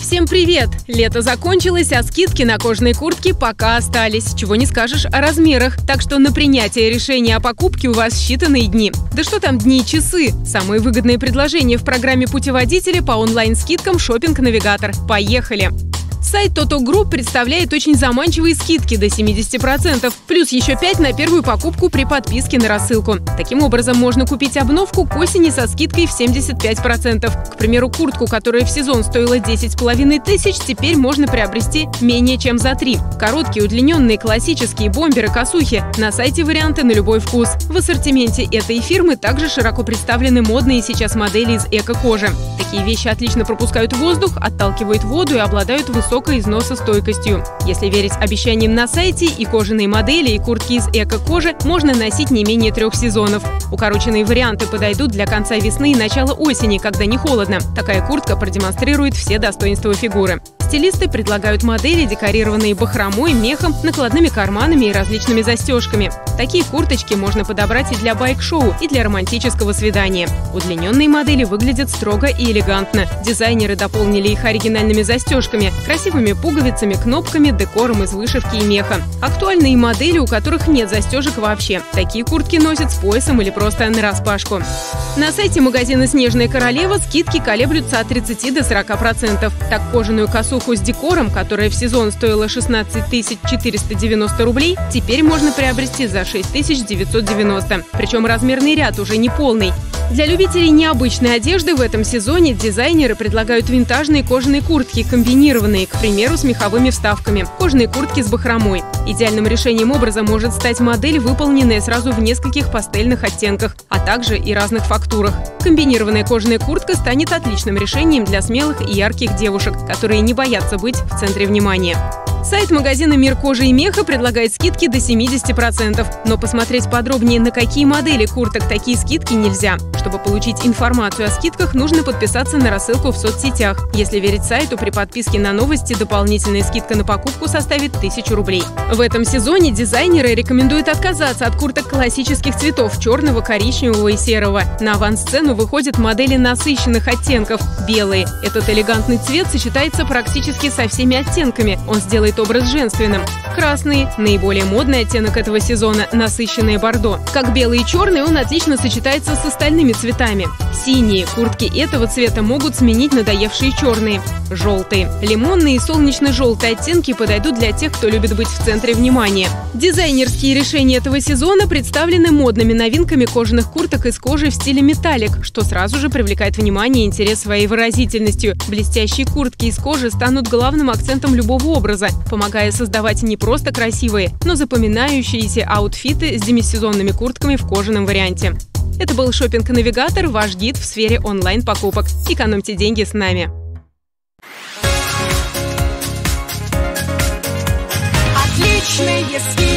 Всем привет! Лето закончилось, а скидки на кожаные куртки пока остались. Чего не скажешь о размерах. Так что на принятие решения о покупке у вас считанные дни. Да что там дни и часы? Самые выгодные предложения в программе путеводителя по онлайн-скидкам Шопинг Навигатор. Поехали! Сайт Toto Group представляет очень заманчивые скидки до 70%, плюс еще 5 на первую покупку при подписке на рассылку. Таким образом, можно купить обновку к осени со скидкой в 75%. К примеру, куртку, которая в сезон стоила 10,5 тысяч, теперь можно приобрести менее чем за 3. Короткие, удлиненные, классические бомберы, косухи. На сайте варианты на любой вкус. В ассортименте этой фирмы также широко представлены модные сейчас модели из эко-кожи. Такие вещи отлично пропускают воздух, отталкивают воду и обладают высокой высокой износостойкостью. Если верить обещаниям на сайте, и кожаные модели, и куртки из эко-кожи можно носить не менее трех сезонов. Укороченные варианты подойдут для конца весны и начала осени, когда не холодно. Такая куртка продемонстрирует все достоинства фигуры. Стилисты предлагают модели, декорированные бахромой, мехом, накладными карманами и различными застежками. Такие курточки можно подобрать и для байк-шоу, и для романтического свидания. Удлиненные модели выглядят строго и элегантно. Дизайнеры дополнили их оригинальными застежками, красивыми пуговицами, кнопками, декором из вышивки и меха. Актуальны и модели, у которых нет застежек вообще. Такие куртки носят с поясом или просто на распашку. На сайте магазина «Снежная королева» скидки колеблются от 30 до 40%. Так кожаную косуху с декором, которая в сезон стоила 16 490 рублей, теперь можно приобрести за 6 990. Причем размерный ряд уже не полный. Для любителей необычной одежды в этом сезоне дизайнеры предлагают винтажные кожаные куртки, комбинированные, к примеру, с меховыми вставками. Кожаные куртки с бахромой. Идеальным решением образа может стать модель, выполненная сразу в нескольких пастельных оттенках, а также и разных фактурах. Комбинированная кожаная куртка станет отличным решением для смелых и ярких девушек, которые не боятся быть в центре внимания. Сайт магазина «Мир кожи и меха» предлагает скидки до 70%. Но посмотреть подробнее, на какие модели курток такие скидки нельзя. Чтобы получить информацию о скидках, нужно подписаться на рассылку в соцсетях. Если верить сайту, при подписке на новости дополнительная скидка на покупку составит 1000 рублей. В этом сезоне дизайнеры рекомендуют отказаться от курток классических цветов черного, коричневого и серого. На авансцену выходят модели насыщенных оттенков – белые. Этот элегантный цвет сочетается практически со всеми оттенками. Он сделает образ женственным. Красный – наиболее модный оттенок этого сезона – насыщенное бордо. Как белый и черный, он отлично сочетается с остальными цветами. Синие куртки этого цвета могут сменить надоевшие черные. Желтые. Лимонные и солнечно-желтые оттенки подойдут для тех, кто любит быть в центре внимания. Дизайнерские решения этого сезона представлены модными новинками кожаных курток из кожи в стиле металлик, что сразу же привлекает внимание и интерес своей выразительностью. Блестящие куртки из кожи станут главным акцентом любого образа, помогая создавать не просто красивые, но запоминающиеся аутфиты с демисезонными куртками в кожаном варианте. Это был шопинг навигатор ваш гид в сфере онлайн-покупок. Экономьте деньги с нами. Отличные скидки.